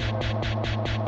ハハハハ!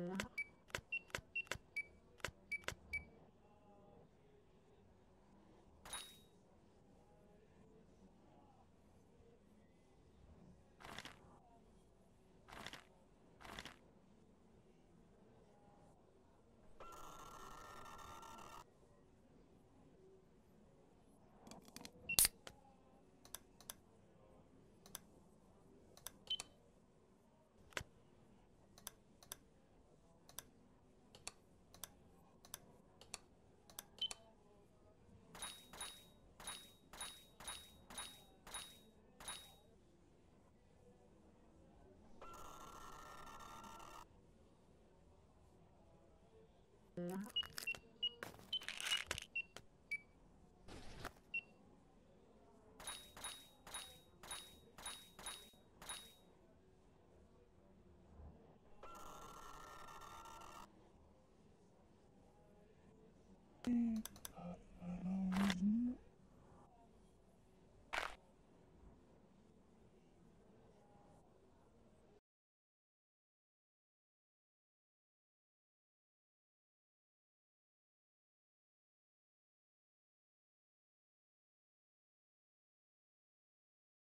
음. Mm.